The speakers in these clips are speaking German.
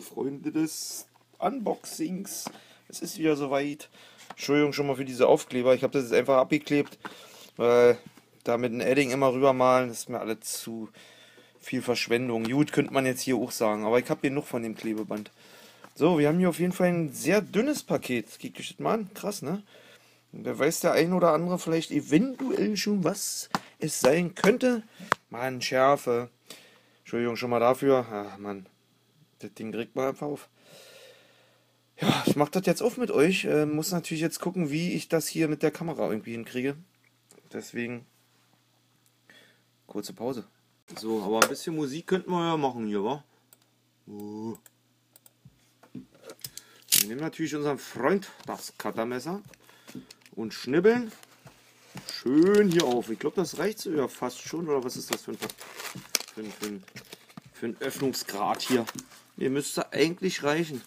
Freunde des Unboxings. Es ist wieder soweit. Entschuldigung schon mal für diese Aufkleber. Ich habe das jetzt einfach abgeklebt, weil da mit einem Edding immer rübermalen, ist mir alles zu viel Verschwendung. Gut, könnte man jetzt hier auch sagen, aber ich habe genug von dem Klebeband. So, wir haben hier auf jeden Fall ein sehr dünnes Paket. Guckt euch das mal an. Krass, ne? Wer weiß der ein oder andere vielleicht eventuell schon, was es sein könnte. Mann, Schärfe. Entschuldigung schon mal dafür. Ach, Mann. Das Ding kriegt man einfach auf. Ja, ich mache das jetzt auf mit euch. Äh, muss natürlich jetzt gucken, wie ich das hier mit der Kamera irgendwie hinkriege. Deswegen kurze Pause. So, aber ein bisschen Musik könnten wir ja machen hier, wa? Uh. Wir nehmen natürlich unseren Freund das Cuttermesser und schnibbeln schön hier auf. Ich glaube, das reicht so ja fast schon. Oder was ist das für ein, für ein, für ein, für ein Öffnungsgrad hier? Hier müsste eigentlich reichen.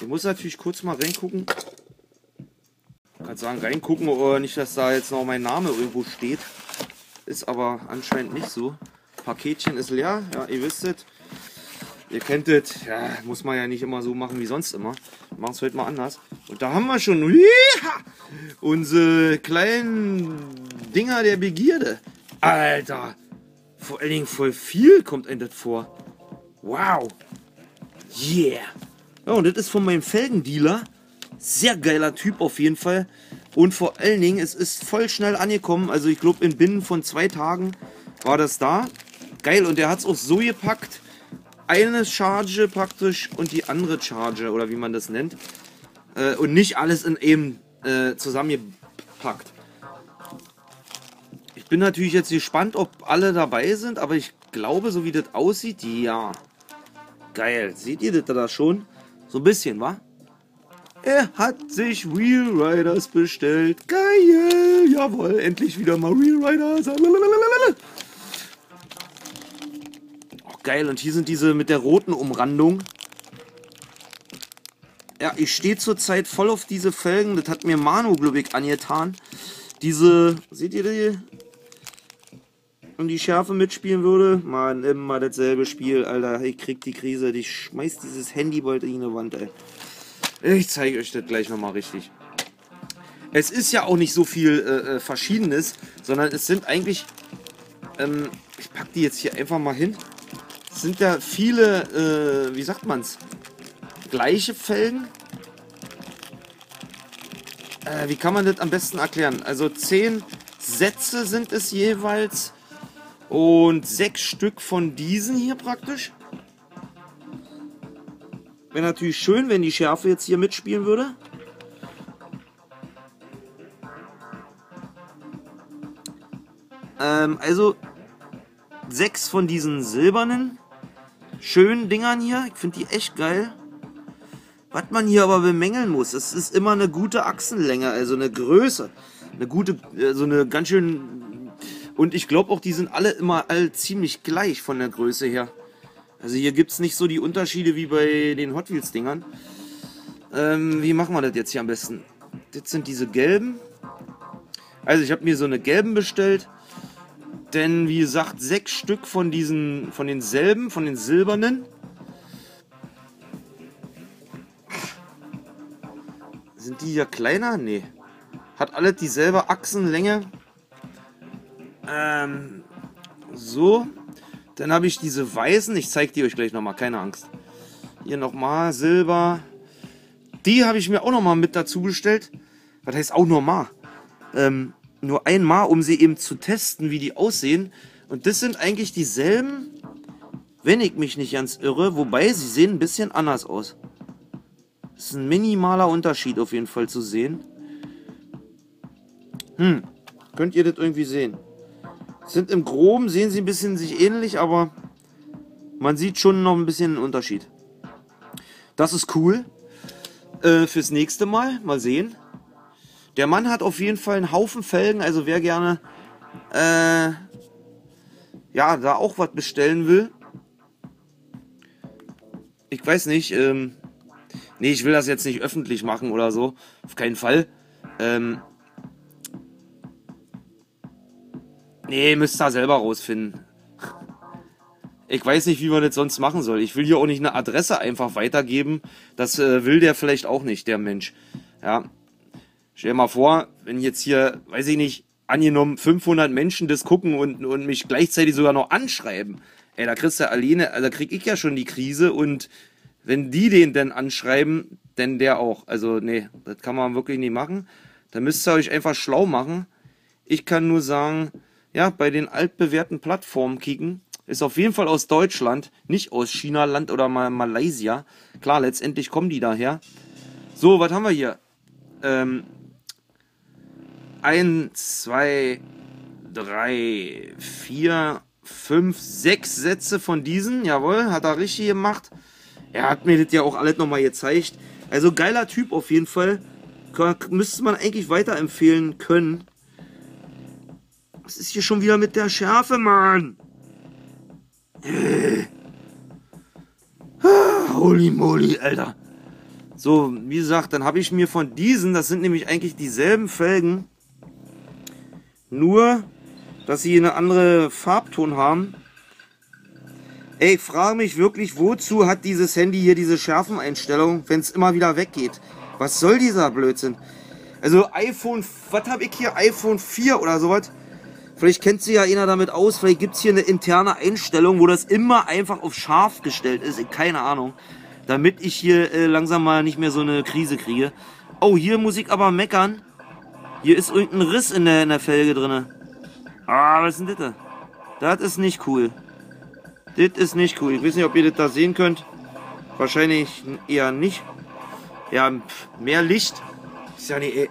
Ich muss natürlich kurz mal reingucken. Ich kann sagen, reingucken oder nicht, dass da jetzt noch mein Name irgendwo steht. Ist aber anscheinend nicht so. Paketchen ist leer. Ja, ihr wisst es. Ihr kennt es. Ja, muss man ja nicht immer so machen wie sonst immer. Wir machen es heute mal anders. Und da haben wir schon unsere kleinen Dinger der Begierde. Alter. Vor allen Dingen voll viel kommt einem das vor. Wow. Yeah. Ja, und das ist von meinem Felgendealer. Sehr geiler Typ auf jeden Fall. Und vor allen Dingen, es ist voll schnell angekommen. Also ich glaube, in binnen von zwei Tagen war das da. Geil, und der hat es auch so gepackt. Eine Charge praktisch und die andere Charge, oder wie man das nennt. Äh, und nicht alles in eben äh, zusammengepackt. Ich bin natürlich jetzt gespannt, ob alle dabei sind, aber ich glaube, so wie das aussieht, ja. Geil. Seht ihr das da schon? So ein bisschen, wa? Er hat sich Wheel Riders bestellt. Geil. Jawohl, endlich wieder mal Wheel Riders. Oh, geil. Und hier sind diese mit der roten Umrandung. Ja, ich stehe zurzeit voll auf diese Felgen. Das hat mir Manu, glaube ich, angetan. Diese, seht ihr die? Und die Schärfe mitspielen würde, man, immer dasselbe Spiel, Alter. Ich krieg die Krise. Ich schmeiß dieses Handy bald in die Wand, ey. Ich zeige euch das gleich nochmal richtig. Es ist ja auch nicht so viel äh, äh, Verschiedenes, sondern es sind eigentlich, ähm, ich packe die jetzt hier einfach mal hin. Es sind ja viele, äh, wie sagt man's, gleiche Felgen. Äh, wie kann man das am besten erklären? Also zehn Sätze sind es jeweils und sechs Stück von diesen hier praktisch. Wäre natürlich schön, wenn die Schärfe jetzt hier mitspielen würde. Ähm, also sechs von diesen silbernen schönen Dingern hier. Ich finde die echt geil. Was man hier aber bemängeln muss, es ist immer eine gute Achsenlänge, also eine Größe. Eine gute, so also eine ganz schön. Und ich glaube auch, die sind alle immer all ziemlich gleich von der Größe her. Also hier gibt es nicht so die Unterschiede wie bei den Hot Wheels Dingern. Ähm, wie machen wir das jetzt hier am besten? Das sind diese gelben. Also ich habe mir so eine gelben bestellt. Denn wie gesagt, sechs Stück von diesen, von denselben, von den silbernen. Sind die hier kleiner? Nee. Hat alle dieselbe Achsenlänge. Ähm, so. Dann habe ich diese weißen. Ich zeige die euch gleich nochmal, keine Angst. Hier nochmal Silber. Die habe ich mir auch nochmal mit dazu bestellt. Was heißt auch nochmal? Ähm, nur einmal, um sie eben zu testen, wie die aussehen. Und das sind eigentlich dieselben, wenn ich mich nicht ganz irre. Wobei, sie sehen ein bisschen anders aus. Das ist ein minimaler Unterschied auf jeden Fall zu sehen. Hm, könnt ihr das irgendwie sehen? Sind im Groben, sehen sie ein bisschen sich ähnlich, aber man sieht schon noch ein bisschen einen Unterschied. Das ist cool. Äh, fürs nächste Mal, mal sehen. Der Mann hat auf jeden Fall einen Haufen Felgen, also wer gerne äh, ja, da auch was bestellen will. Ich weiß nicht, ähm, nee, ich will das jetzt nicht öffentlich machen oder so, auf keinen Fall. Ähm, nee, müsst ihr selber rausfinden. ich weiß nicht, wie man das sonst machen soll. Ich will hier auch nicht eine Adresse einfach weitergeben. Das äh, will der vielleicht auch nicht, der Mensch. Ja. Stell dir mal vor, wenn jetzt hier, weiß ich nicht, angenommen 500 Menschen das gucken und, und mich gleichzeitig sogar noch anschreiben. Ey, da kriegst du alleine, also da krieg ich ja schon die Krise und wenn die den dann anschreiben, dann der auch. Also, nee, das kann man wirklich nicht machen. Da müsst ihr euch einfach schlau machen. Ich kann nur sagen, ja, bei den altbewährten Plattformen kicken, ist auf jeden Fall aus Deutschland, nicht aus China, Land oder mal Malaysia. Klar, letztendlich kommen die daher. So, was haben wir hier? Ähm, ein, zwei, drei, vier, fünf, sechs Sätze von diesen. Jawohl, hat er richtig gemacht. Er hat mir das ja auch alles nochmal gezeigt. Also geiler Typ auf jeden Fall. Müsste man eigentlich weiterempfehlen können. Was ist hier schon wieder mit der Schärfe, Mann? Äh. Ah, holy moly, Alter. So, wie gesagt, dann habe ich mir von diesen, das sind nämlich eigentlich dieselben Felgen, nur, dass sie eine andere Farbton haben. Ey, ich frage mich wirklich, wozu hat dieses Handy hier diese Schärfeneinstellung, wenn es immer wieder weggeht? Was soll dieser Blödsinn? Also iPhone, was habe ich hier? iPhone 4 oder sowas? Vielleicht kennt sich ja einer damit aus, vielleicht gibt es hier eine interne Einstellung, wo das immer einfach auf scharf gestellt ist, keine Ahnung. Damit ich hier äh, langsam mal nicht mehr so eine Krise kriege. Oh, hier muss ich aber meckern. Hier ist irgendein Riss in der, in der Felge drin. Ah, was ist denn das? Das ist nicht cool. Das ist nicht cool. Ich weiß nicht, ob ihr das da sehen könnt. Wahrscheinlich eher nicht. Ja, mehr Licht. Ist ja nicht...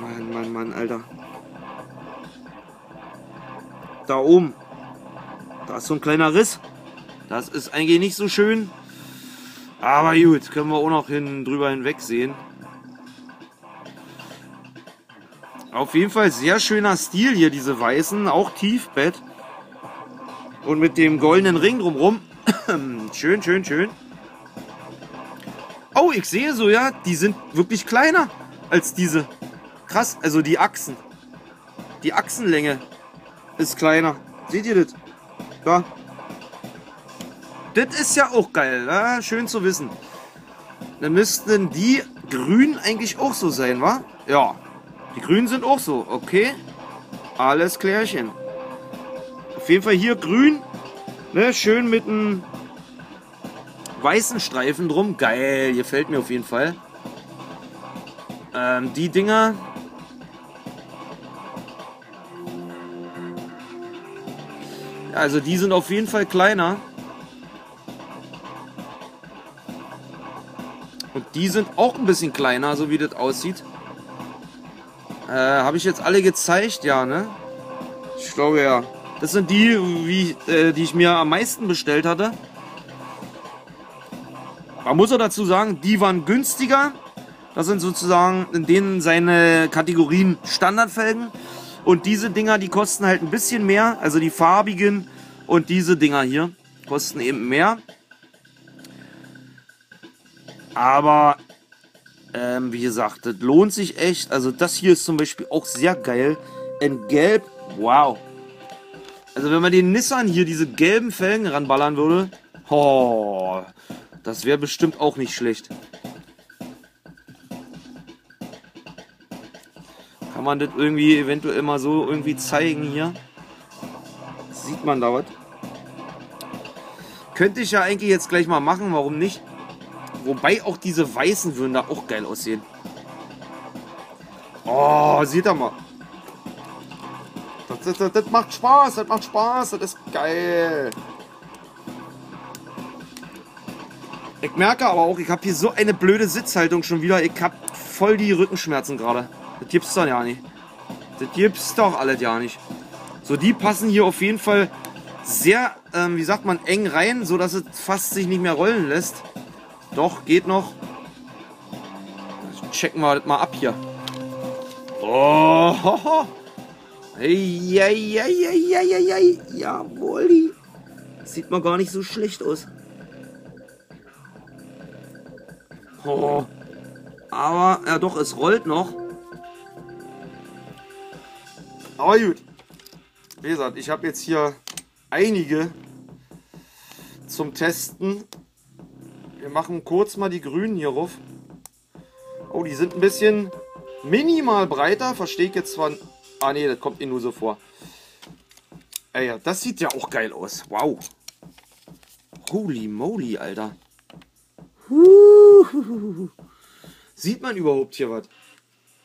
Mann, Mann, Mann, Alter da oben. Da ist so ein kleiner Riss. Das ist eigentlich nicht so schön. Aber gut, können wir auch noch hin, drüber hinweg sehen. Auf jeden Fall sehr schöner Stil hier, diese weißen, auch Tiefbett. Und mit dem goldenen Ring drumrum. schön, schön, schön. Oh, ich sehe so, ja, die sind wirklich kleiner als diese. Krass, also die Achsen. Die Achsenlänge ist kleiner. Seht ihr das? Ja. Das ist ja auch geil. Ja? Schön zu wissen. Dann müssten die grün eigentlich auch so sein, wa? Ja. Die grünen sind auch so. Okay. Alles klärchen. Auf jeden Fall hier grün. Ne, schön mit einem weißen Streifen drum. Geil. Gefällt mir auf jeden Fall. Ähm, die Dinger Also die sind auf jeden Fall kleiner. Und die sind auch ein bisschen kleiner, so wie das aussieht. Äh, Habe ich jetzt alle gezeigt? Ja, ne? Ich glaube ja. Das sind die, wie, äh, die ich mir am meisten bestellt hatte. Man muss auch dazu sagen, die waren günstiger. Das sind sozusagen in denen seine Kategorien Standardfelgen. Und diese Dinger, die kosten halt ein bisschen mehr. Also die farbigen und diese Dinger hier kosten eben mehr. Aber ähm, wie gesagt, das lohnt sich echt. Also das hier ist zum Beispiel auch sehr geil. In Gelb, wow. Also wenn man den Nissan hier diese gelben Felgen ranballern würde, oh, das wäre bestimmt auch nicht schlecht. Kann man das irgendwie eventuell mal so irgendwie zeigen hier? Sieht man da was? Könnte ich ja eigentlich jetzt gleich mal machen, warum nicht? Wobei auch diese weißen würden da auch geil aussehen. Oh, seht ihr mal. Das, das, das, das macht Spaß, das macht Spaß, das ist geil. Ich merke aber auch, ich habe hier so eine blöde Sitzhaltung schon wieder. Ich habe voll die Rückenschmerzen gerade. Das gibt's doch ja nicht. Das gibt's doch alles ja nicht. So, die passen hier auf jeden Fall sehr, ähm, wie sagt man, eng rein, so dass es fast sich nicht mehr rollen lässt. Doch, geht noch. Checken wir das mal ab hier. Oh, ho, hey, hey. Jawohl. Sieht mal gar nicht so schlecht aus. Oh. Aber, ja doch, es rollt noch. Aber gut. Wie gesagt, ich habe jetzt hier einige zum Testen. Wir machen kurz mal die Grünen hier rauf. Oh, die sind ein bisschen minimal breiter. Verstehe ich jetzt zwar... Ah nee, das kommt Ihnen nur so vor. Ey, das sieht ja auch geil aus. Wow. Holy moly, Alter. Sieht man überhaupt hier was?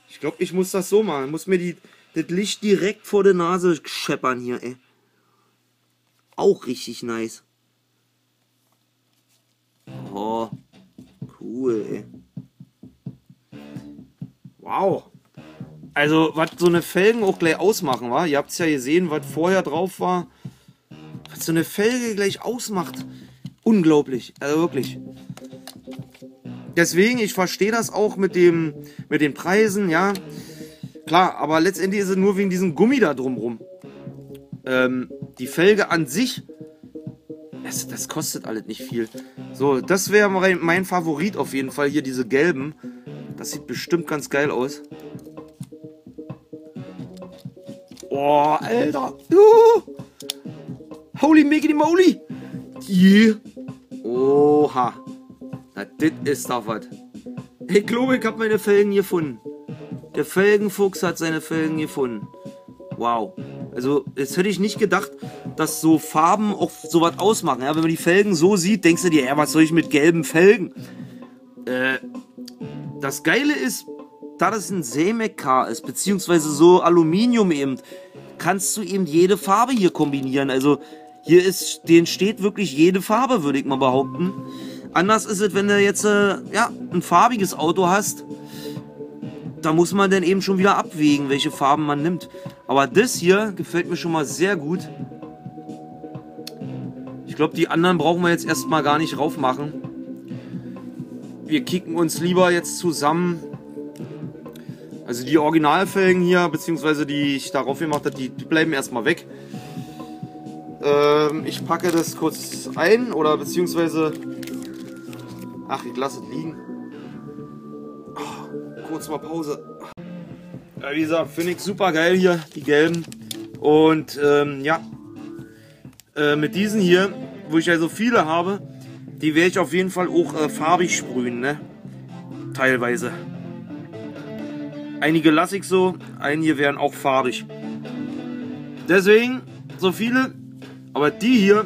Ich glaube, ich muss das so machen. Muss mir die, das Licht direkt vor der Nase scheppern hier, ey. Auch richtig nice. Oh, cool, ey. Wow. Also, was so eine Felgen auch gleich ausmachen, war. Ihr habt es ja gesehen, was vorher drauf war. Was so eine Felge gleich ausmacht. Unglaublich. Also wirklich. Deswegen, ich verstehe das auch mit, dem, mit den Preisen, ja. Klar, aber letztendlich ist es nur wegen diesem Gummi da drumrum. Ähm, die Felge an sich, das, das kostet alles nicht viel. So, das wäre mein Favorit auf jeden Fall, hier diese gelben. Das sieht bestimmt ganz geil aus. Oh, Alter. Uh. Holy Mickey Moly. Yeah. Oha. Na, das ist doch was. Ich glaube, ich habe meine Felgen gefunden. Der Felgenfuchs hat seine Felgen gefunden. Wow. Also, jetzt hätte ich nicht gedacht, dass so Farben auch so was ausmachen. Ja, wenn man die Felgen so sieht, denkst du dir, ja, was soll ich mit gelben Felgen? Äh, das Geile ist, da das ein Semek-Car ist, beziehungsweise so Aluminium eben, kannst du eben jede Farbe hier kombinieren. Also hier ist, denen steht wirklich jede Farbe, würde ich mal behaupten. Anders ist es, wenn du jetzt äh, ja, ein farbiges Auto hast. Da muss man dann eben schon wieder abwägen, welche Farben man nimmt. Aber das hier gefällt mir schon mal sehr gut. Ich glaube, die anderen brauchen wir jetzt erstmal gar nicht raufmachen. Wir kicken uns lieber jetzt zusammen also die Originalfelgen hier, beziehungsweise die ich darauf gemacht habe, die, die bleiben erstmal weg. Ähm, ich packe das kurz ein oder beziehungsweise... Ach, ich lasse es liegen. Mal Pause. Ja, wie gesagt, finde ich super geil hier, die gelben. Und ähm, ja, äh, mit diesen hier, wo ich ja so viele habe, die werde ich auf jeden Fall auch äh, farbig sprühen, ne? Teilweise. Einige lasse ich so, einige werden auch farbig. Deswegen so viele, aber die hier,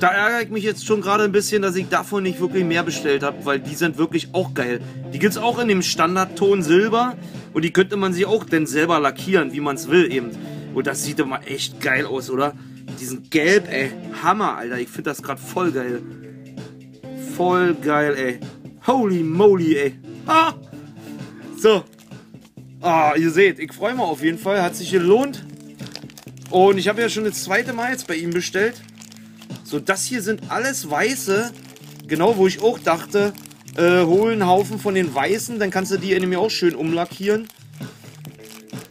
da ärgere ich mich jetzt schon gerade ein bisschen, dass ich davon nicht wirklich mehr bestellt habe, weil die sind wirklich auch geil. Die gibt es auch in dem Standardton Silber und die könnte man sich auch dann selber lackieren, wie man es will eben. Und das sieht immer echt geil aus, oder? Diesen Gelb, ey, Hammer, Alter. Ich finde das gerade voll geil. Voll geil, ey. Holy moly, ey. Ah! So, Ah, ihr seht, ich freue mich auf jeden Fall. Hat sich gelohnt. Und ich habe ja schon das zweite Mal jetzt bei ihm bestellt. So, das hier sind alles weiße. Genau, wo ich auch dachte, äh, hol einen Haufen von den weißen, dann kannst du die nämlich auch schön umlackieren.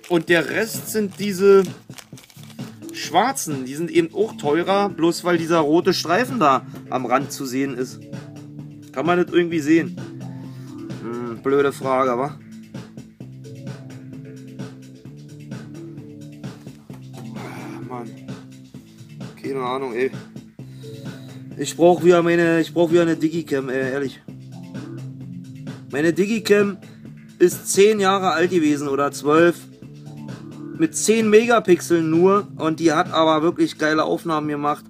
Und der Rest sind diese schwarzen. Die sind eben auch teurer, bloß weil dieser rote Streifen da am Rand zu sehen ist. Kann man das irgendwie sehen? Hm, blöde Frage, aber. Keine Ahnung, ey. Ich brauche wieder meine, ich brauche wieder eine Digicam, ey, ehrlich. Meine Digicam ist 10 Jahre alt gewesen oder 12. Mit 10 Megapixeln nur und die hat aber wirklich geile Aufnahmen gemacht,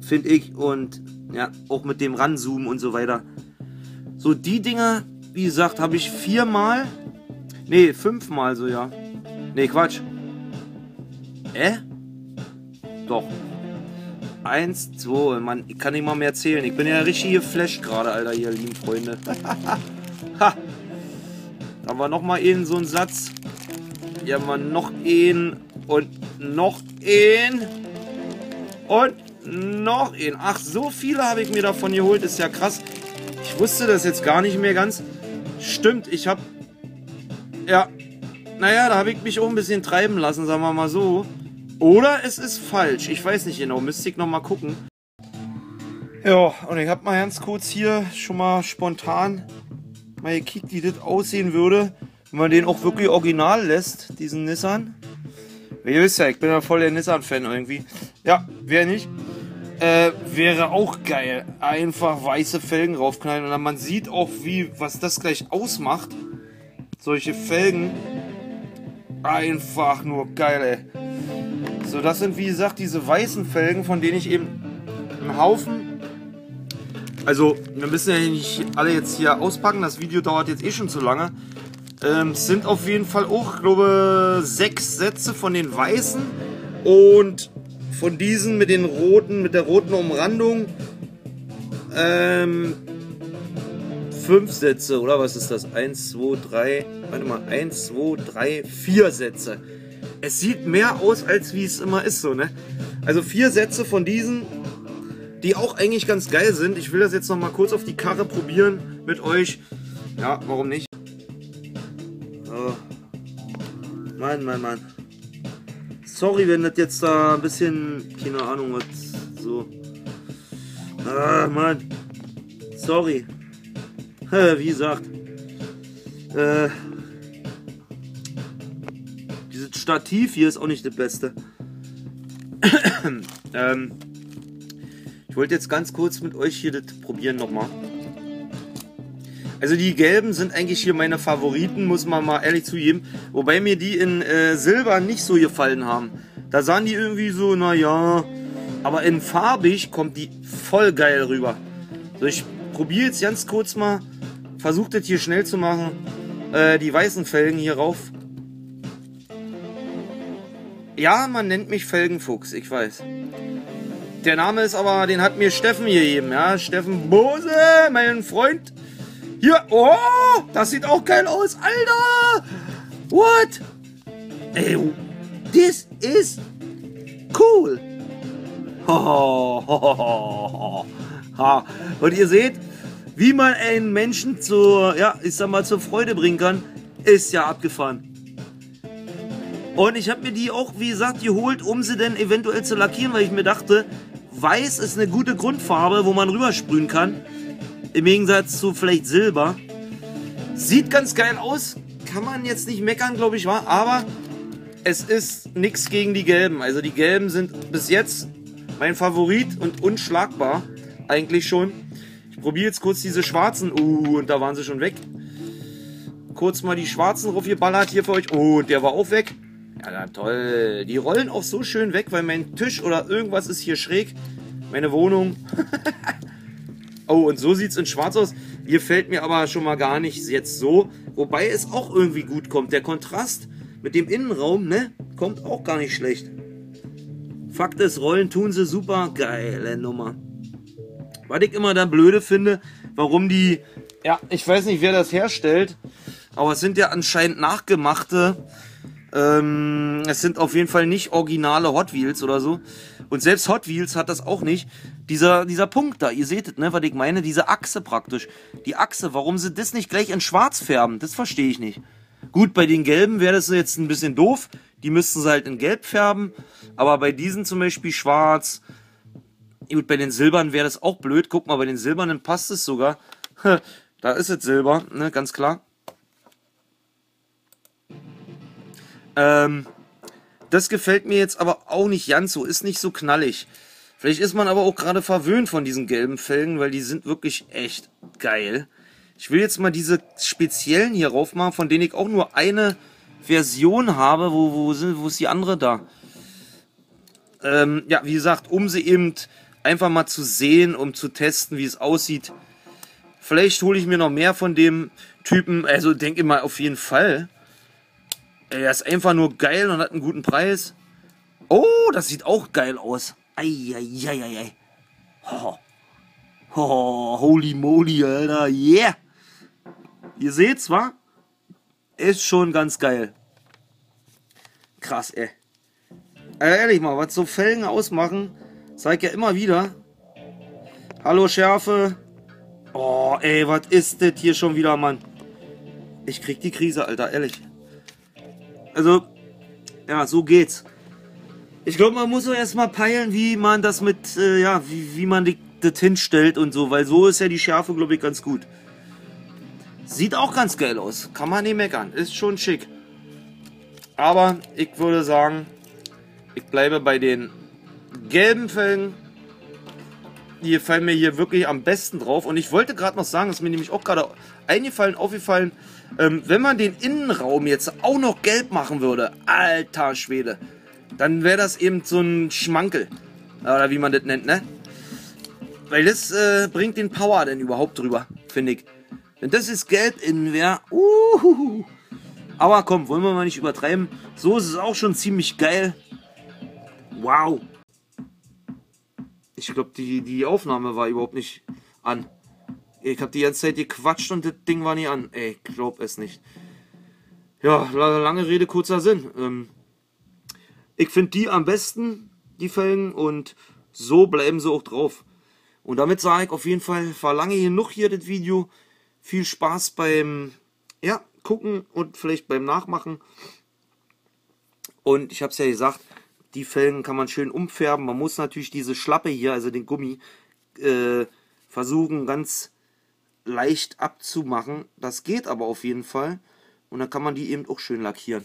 finde ich. Und ja, auch mit dem Ranzoomen und so weiter. So, die Dinger, wie gesagt, habe ich viermal, nee, fünfmal so, ja. Nee, Quatsch. Äh? Doch, Eins, zwei, man, ich kann nicht mal mehr zählen. Ich bin ja richtig geflasht gerade, Alter, ihr lieben Freunde. ha! Da war noch mal eben so ein Satz. Hier haben wir noch einen und noch einen und noch einen. Ach, so viele habe ich mir davon geholt. Ist ja krass. Ich wusste das jetzt gar nicht mehr ganz. Stimmt, ich habe... Ja, naja, da habe ich mich auch ein bisschen treiben lassen, sagen wir mal so. Oder es ist falsch. Ich weiß nicht genau. Müsste ich noch mal gucken. Ja, und ich habe mal ganz kurz hier schon mal spontan mal gekickt, wie das aussehen würde, wenn man den auch wirklich original lässt, diesen Nissan. Ihr wisst ja, ich bin ja voll der Nissan-Fan irgendwie. Ja, wer nicht. Äh, wäre auch geil. Einfach weiße Felgen raufknallen und dann man sieht auch, wie, was das gleich ausmacht. Solche Felgen. Einfach nur geil, ey. So, das sind wie gesagt diese weißen Felgen, von denen ich eben einen Haufen. Also, wir müssen ja nicht alle jetzt hier auspacken. Das Video dauert jetzt eh schon zu lange. Ähm, sind auf jeden Fall auch, glaube sechs Sätze von den weißen und von diesen mit den roten, mit der roten Umrandung, ähm, fünf Sätze, oder was ist das? Eins, zwei, drei, warte mal, eins, zwei, drei, vier Sätze. Es sieht mehr aus, als wie es immer ist, so, ne? Also vier Sätze von diesen, die auch eigentlich ganz geil sind. Ich will das jetzt noch mal kurz auf die Karre probieren mit euch. Ja, warum nicht? Oh. Mann, Mann, Mann. Sorry, wenn das jetzt da ein bisschen, keine Ahnung, was so. Ah, Mann. Sorry. Wie gesagt. Äh, Stativ hier ist auch nicht das Beste. ähm, ich wollte jetzt ganz kurz mit euch hier das probieren nochmal. Also die gelben sind eigentlich hier meine Favoriten, muss man mal ehrlich zugeben. Wobei mir die in äh, Silber nicht so gefallen haben. Da sahen die irgendwie so, naja. Aber in farbig kommt die voll geil rüber. So, ich probiere jetzt ganz kurz mal, versuche das hier schnell zu machen, äh, die weißen Felgen hier rauf. Ja, man nennt mich Felgenfuchs, ich weiß. Der Name ist aber, den hat mir Steffen gegeben, ja. Steffen Bose, mein Freund. Hier, oh, das sieht auch geil aus, Alter. What? Ey, this is cool. Und ihr seht, wie man einen Menschen zur, ja, ich sag mal, zur Freude bringen kann, ist ja abgefahren. Und ich habe mir die auch, wie gesagt, geholt, um sie dann eventuell zu lackieren, weil ich mir dachte, weiß ist eine gute Grundfarbe, wo man rübersprühen kann. Im Gegensatz zu vielleicht Silber. Sieht ganz geil aus. Kann man jetzt nicht meckern, glaube ich, war. Aber es ist nichts gegen die Gelben. Also die Gelben sind bis jetzt mein Favorit und unschlagbar. Eigentlich schon. Ich probiere jetzt kurz diese schwarzen. Uh, und da waren sie schon weg. Kurz mal die schwarzen raufgeballert hier für euch. Oh, und der war auch weg. Ja, na toll. Die rollen auch so schön weg, weil mein Tisch oder irgendwas ist hier schräg. Meine Wohnung. Oh, und so sieht es in schwarz aus. Hier fällt mir aber schon mal gar nicht jetzt so. Wobei es auch irgendwie gut kommt. Der Kontrast mit dem Innenraum, ne, kommt auch gar nicht schlecht. Fakt ist, Rollen tun sie super. Geile Nummer. Was ich immer da blöde finde, warum die, ja, ich weiß nicht, wer das herstellt, aber es sind ja anscheinend nachgemachte ähm, es sind auf jeden Fall nicht originale Hot Wheels oder so. Und selbst Hot Wheels hat das auch nicht. Dieser, dieser Punkt da, ihr seht es, ne, was ich meine, diese Achse praktisch. Die Achse, warum sie das nicht gleich in schwarz färben, das verstehe ich nicht. Gut, bei den gelben wäre das jetzt ein bisschen doof. Die müssten sie halt in gelb färben. Aber bei diesen zum Beispiel schwarz. Gut, bei den silbernen wäre das auch blöd. Guck mal, bei den silbernen passt es sogar. da ist es Silber, ne, ganz klar. Ähm, das gefällt mir jetzt aber auch nicht ganz so, ist nicht so knallig. Vielleicht ist man aber auch gerade verwöhnt von diesen gelben Felgen, weil die sind wirklich echt geil. Ich will jetzt mal diese speziellen hier rauf machen, von denen ich auch nur eine Version habe. Wo, wo, sind, wo ist die andere da? Ähm, ja, wie gesagt, um sie eben einfach mal zu sehen, um zu testen, wie es aussieht. Vielleicht hole ich mir noch mehr von dem Typen. Also denke mal auf jeden Fall. Er ist einfach nur geil und hat einen guten Preis. Oh, das sieht auch geil aus. Eieieiei. Oh. Oh, holy moly, Alter. Yeah. Ihr seht's, wa? Ist schon ganz geil. Krass, ey. Ehrlich mal, was so Felgen ausmachen, zeig ja immer wieder. Hallo Schärfe. Oh, ey, was ist das hier schon wieder, Mann? Ich krieg die Krise, Alter, ehrlich. Also, ja, so geht's. Ich glaube, man muss so erstmal peilen, wie man das mit, äh, ja, wie, wie man das hinstellt und so, weil so ist ja die Schärfe, glaube ich, ganz gut. Sieht auch ganz geil aus. Kann man nicht meckern. Ist schon schick. Aber ich würde sagen, ich bleibe bei den gelben Felgen. die gefallen mir hier wirklich am besten drauf. Und ich wollte gerade noch sagen, ist mir nämlich auch gerade eingefallen, aufgefallen, ähm, wenn man den Innenraum jetzt auch noch gelb machen würde, alter Schwede, dann wäre das eben so ein Schmankel. Oder wie man das nennt, ne? Weil das äh, bringt den Power denn überhaupt drüber, finde ich. Wenn das ist gelb innen wäre, uh, aber komm, wollen wir mal nicht übertreiben. So ist es auch schon ziemlich geil. Wow. Ich glaube, die, die Aufnahme war überhaupt nicht an. Ich habe die ganze Zeit gequatscht und das Ding war nie an. Ey, glaub es nicht. Ja, lange Rede, kurzer Sinn. Ähm, ich finde die am besten, die Felgen, und so bleiben sie auch drauf. Und damit sage ich auf jeden Fall, verlange hier noch hier das Video. Viel Spaß beim ja, Gucken und vielleicht beim Nachmachen. Und ich habe es ja gesagt, die Felgen kann man schön umfärben. Man muss natürlich diese Schlappe hier, also den Gummi, äh, versuchen ganz leicht abzumachen. Das geht aber auf jeden Fall. Und dann kann man die eben auch schön lackieren.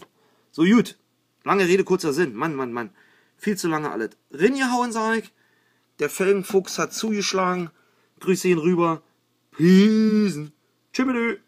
So gut. Lange Rede, kurzer Sinn. Mann, Mann, Mann. Viel zu lange alles. Ringehauen, sag ich. Der Felgenfuchs hat zugeschlagen. Grüße ihn rüber. Peace. Tschüss.